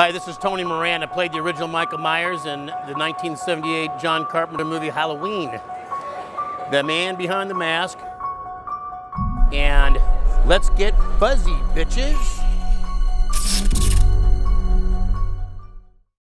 Hi, this is Tony Moran. I played the original Michael Myers in the 1978 John Carpenter movie Halloween. The man behind the mask. And let's get fuzzy, bitches.